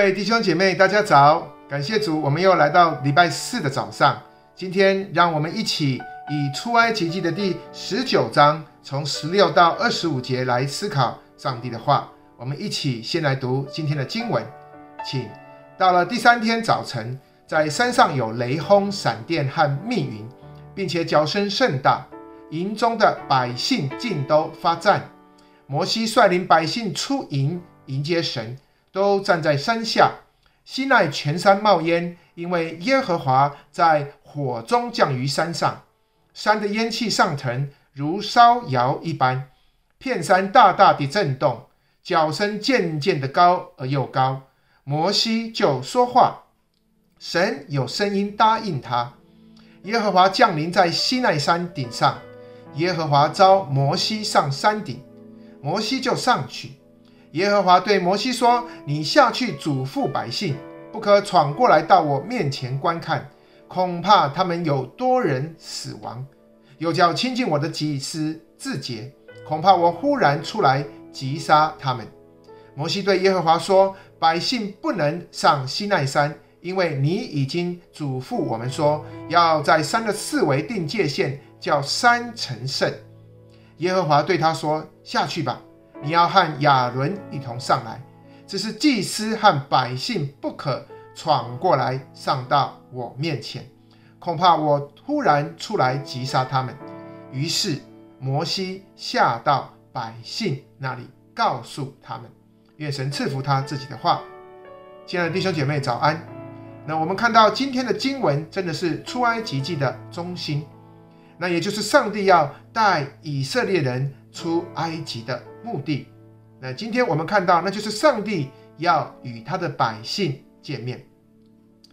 各位弟兄姐妹，大家早！感谢主，我们又来到礼拜四的早上。今天，让我们一起以出埃及记的第十九章，从十六到二十五节来思考上帝的话。我们一起先来读今天的经文，请。到了第三天早晨，在山上有雷轰、闪电和密云，并且叫声甚大，营中的百姓尽都发战。摩西率领百姓出营迎接神。都站在山下，西奈全山冒烟，因为耶和华在火中降于山上，山的烟气上腾，如烧窑一般，片山大大的震动，脚声渐渐的高而又高。摩西就说话，神有声音答应他。耶和华降临在西奈山顶上，耶和华召摩西上山顶，摩西就上去。耶和华对摩西说：“你下去嘱咐百姓，不可闯过来到我面前观看，恐怕他们有多人死亡。又叫亲近我的祭司自洁，恐怕我忽然出来击杀他们。”摩西对耶和华说：“百姓不能上西奈山，因为你已经嘱咐我们说，要在山的四围定界限，叫山成圣。”耶和华对他说：“下去吧。”你要和亚伦一同上来，只是祭司和百姓不可闯过来上到我面前，恐怕我突然出来击杀他们。于是摩西下到百姓那里，告诉他们：愿神赐福他自己的话。亲爱的弟兄姐妹，早安。那我们看到今天的经文真的是出埃及记的中心，那也就是上帝要带以色列人出埃及的。目的，那今天我们看到，那就是上帝要与他的百姓见面。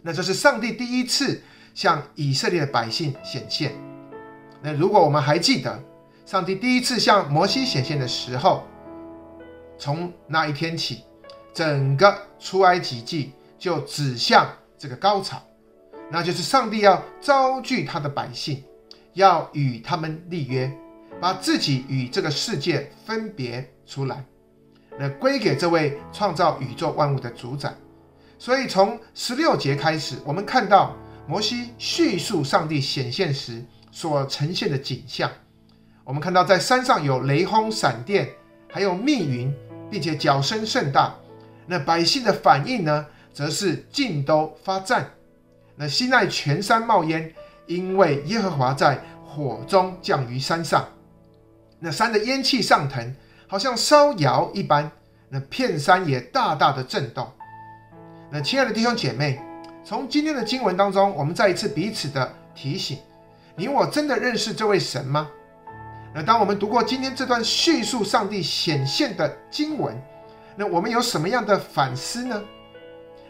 那这是上帝第一次向以色列的百姓显现。那如果我们还记得，上帝第一次向摩西显现的时候，从那一天起，整个出埃及记就指向这个高潮，那就是上帝要招聚他的百姓，要与他们立约。把自己与这个世界分别出来，那归给这位创造宇宙万物的主宰。所以从十六节开始，我们看到摩西叙述上帝显现时所呈现的景象。我们看到在山上有雷轰、闪电，还有密云，并且脚声甚大。那百姓的反应呢，则是尽都发战。那西奈全山冒烟，因为耶和华在火中降于山上。那山的烟气上腾，好像烧窑一般。那片山也大大的震动。那亲爱的弟兄姐妹，从今天的经文当中，我们再一次彼此的提醒：你我真的认识这位神吗？那当我们读过今天这段叙述上帝显现的经文，那我们有什么样的反思呢？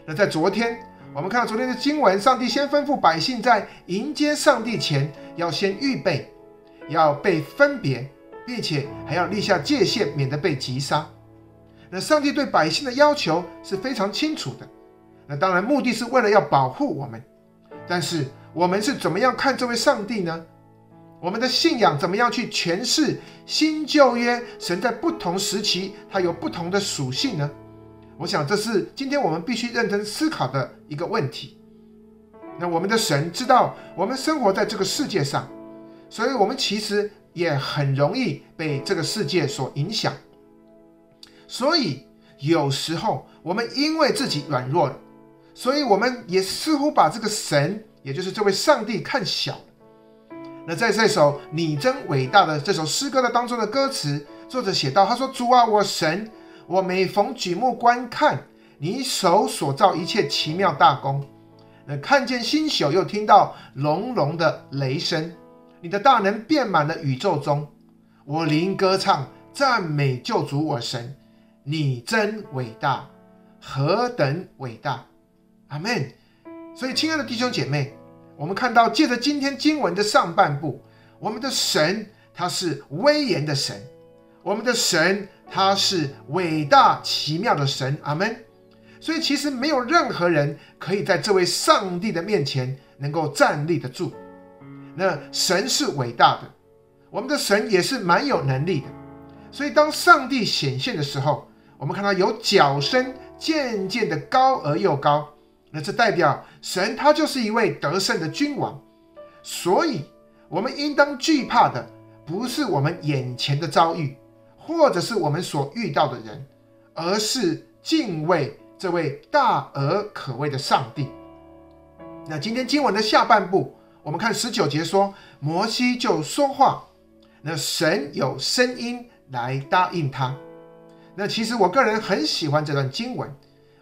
那在昨天，我们看到昨天的经文，上帝先吩咐百姓在迎接上帝前，要先预备，要被分别。并且还要立下界限，免得被击杀。那上帝对百姓的要求是非常清楚的。那当然，目的是为了要保护我们。但是我们是怎么样看这位上帝呢？我们的信仰怎么样去诠释新旧约？神在不同时期，它有不同的属性呢？我想这是今天我们必须认真思考的一个问题。那我们的神知道我们生活在这个世界上，所以我们其实。也很容易被这个世界所影响，所以有时候我们因为自己软弱了，所以我们也似乎把这个神，也就是这位上帝看小。那在这首你真伟大的这首诗歌的当中的歌词，作者写道：“他说主啊，我神，我每逢举目观看你手所造一切奇妙大功，那看见星宿，又听到隆隆的雷声。”你的大能遍满了宇宙中，我灵歌唱赞美救主我神，你真伟大，何等伟大，阿门。所以，亲爱的弟兄姐妹，我们看到借着今天经文的上半部，我们的神他是威严的神，我们的神他是伟大奇妙的神，阿门。所以，其实没有任何人可以在这位上帝的面前能够站立得住。那神是伟大的，我们的神也是蛮有能力的，所以当上帝显现的时候，我们看到有脚声渐渐的高而又高。那这代表神他就是一位得胜的君王，所以我们应当惧怕的不是我们眼前的遭遇，或者是我们所遇到的人，而是敬畏这位大而可畏的上帝。那今天经文的下半部，我们看十九节说，摩西就说话，那神有声音来答应他。那其实我个人很喜欢这段经文，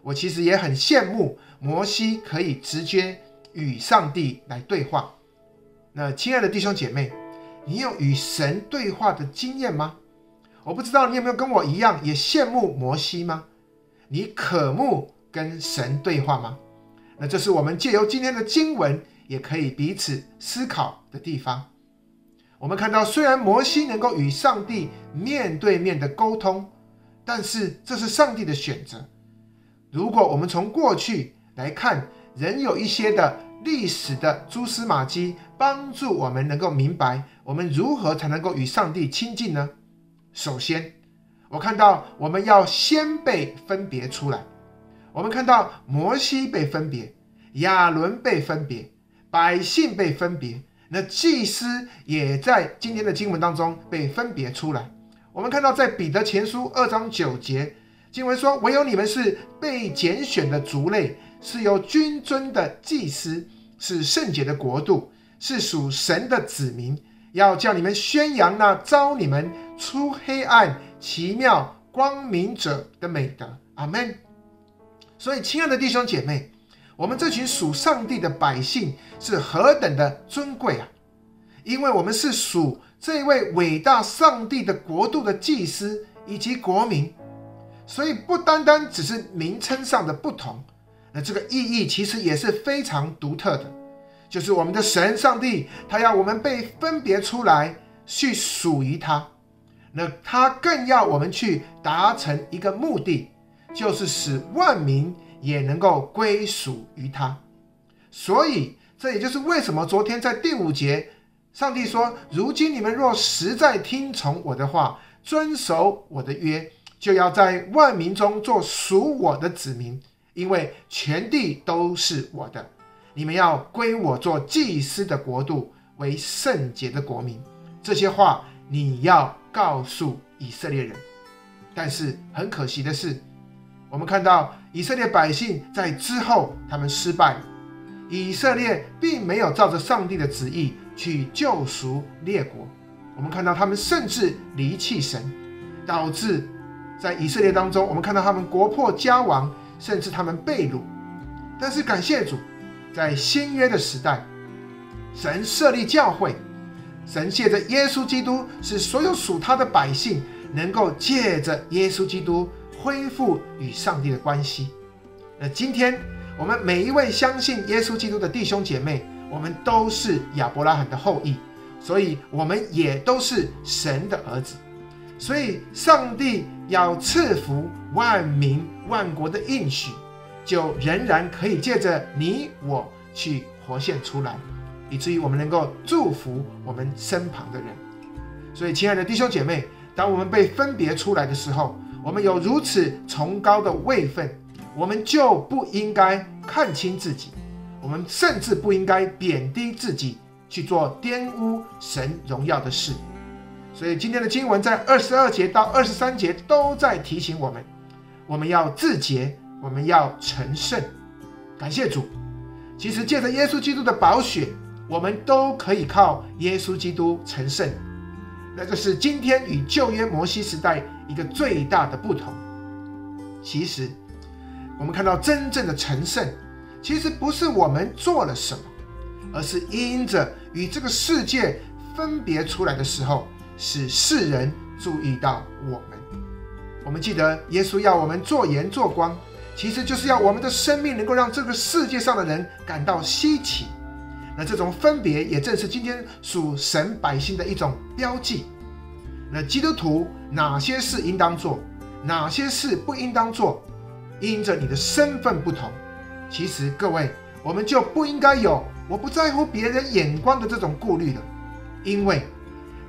我其实也很羡慕摩西可以直接与上帝来对话。那亲爱的弟兄姐妹，你有与神对话的经验吗？我不知道你有没有跟我一样也羡慕摩西吗？你渴慕跟神对话吗？那这是我们借由今天的经文也可以彼此思考的地方。我们看到，虽然摩西能够与上帝面对面的沟通。但是这是上帝的选择。如果我们从过去来看，仍有一些的历史的蛛丝马迹，帮助我们能够明白我们如何才能够与上帝亲近呢？首先，我看到我们要先被分别出来。我们看到摩西被分别，亚伦被分别，百姓被分别，那祭司也在今天的经文当中被分别出来。我们看到，在彼得前书二章九节经文说：“唯有你们是被拣选的族类，是由君尊的祭司，是圣洁的国度，是属神的子民，要叫你们宣扬那招你们出黑暗奇妙光明者的美德。”阿门。所以，亲爱的弟兄姐妹，我们这群属上帝的百姓是何等的尊贵啊！因为我们是属。这位伟大上帝的国度的祭司以及国民，所以不单单只是名称上的不同，那这个意义其实也是非常独特的。就是我们的神上帝，他要我们被分别出来去属于他，那他更要我们去达成一个目的，就是使万民也能够归属于他。所以这也就是为什么昨天在第五节。上帝说：“如今你们若实在听从我的话，遵守我的约，就要在万民中做属我的子民，因为全地都是我的。你们要归我做祭司的国度，为圣洁的国民。”这些话你要告诉以色列人。但是很可惜的是，我们看到以色列百姓在之后他们失败，以色列并没有照着上帝的旨意。去救赎列国，我们看到他们甚至离弃神，导致在以色列当中，我们看到他们国破家亡，甚至他们被掳。但是感谢主，在新约的时代，神设立教会，神借着耶稣基督，使所有属他的百姓能够借着耶稣基督恢复与上帝的关系。那今天我们每一位相信耶稣基督的弟兄姐妹。我们都是亚伯拉罕的后裔，所以我们也都是神的儿子。所以，上帝要赐福万民万国的应许，就仍然可以借着你我去活现出来，以至于我们能够祝福我们身旁的人。所以，亲爱的弟兄姐妹，当我们被分别出来的时候，我们有如此崇高的位分，我们就不应该看清自己。我们甚至不应该贬低自己，去做玷污神荣耀的事。所以今天的经文在二十二节到二十三节都在提醒我们，我们要自洁，我们要成圣。感谢主，其实借着耶稣基督的宝血，我们都可以靠耶稣基督成圣。那就是今天与旧约摩西时代一个最大的不同。其实我们看到真正的成圣。其实不是我们做了什么，而是因着与这个世界分别出来的时候，使世人注意到我们。我们记得耶稣要我们做盐做光，其实就是要我们的生命能够让这个世界上的人感到稀奇。那这种分别也正是今天属神百姓的一种标记。那基督徒哪些事应当做，哪些事不应当做，因着你的身份不同。其实，各位，我们就不应该有我不在乎别人眼光的这种顾虑了，因为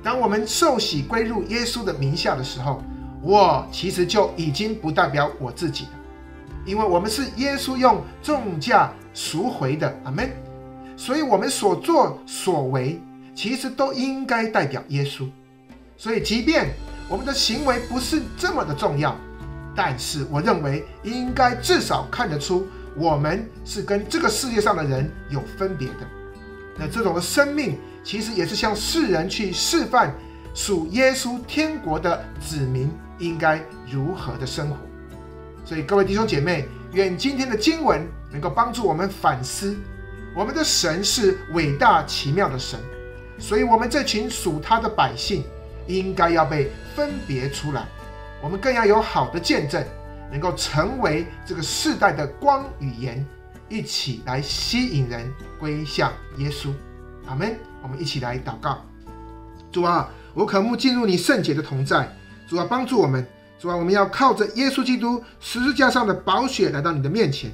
当我们受洗归入耶稣的名下的时候，我其实就已经不代表我自己了，因为我们是耶稣用重价赎回的，阿门。所以，我们所作所为，其实都应该代表耶稣。所以，即便我们的行为不是这么的重要，但是我认为应该至少看得出，我们是跟这个世界上的人有分别的。那这种的生命，其实也是向世人去示范，属耶稣天国的子民应该如何的生活。所以，各位弟兄姐妹，愿今天的经文能够帮助我们反思。我们的神是伟大奇妙的神，所以，我们这群属他的百姓，应该要被分别出来。我们更要有好的见证，能够成为这个世代的光与盐，一起来吸引人归向耶稣。阿门。我们一起来祷告：主啊，我渴慕进入你圣洁的同在。主啊，帮助我们。主啊，我们要靠着耶稣基督十字架上的宝血来到你的面前。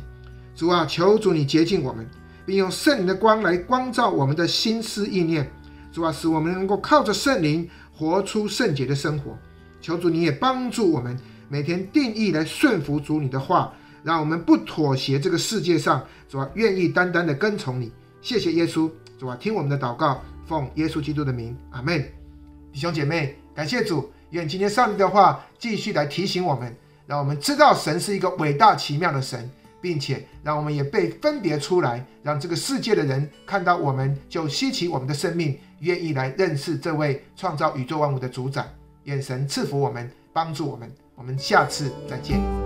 主啊，求主你洁净我们。并用圣灵的光来光照我们的心思意念，主啊，使我们能够靠着圣灵活出圣洁的生活。求主你也帮助我们每天定义来顺服主你的话，让我们不妥协这个世界上，主啊，愿意单单的跟从你。谢谢耶稣，主啊，听我们的祷告，奉耶稣基督的名，阿门。弟兄姐妹，感谢主，愿今天上帝的话继续来提醒我们，让我们知道神是一个伟大奇妙的神。并且让我们也被分别出来，让这个世界的人看到我们，就吸起我们的生命，愿意来认识这位创造宇宙万物的主宰。愿神赐福我们，帮助我们。我们下次再见。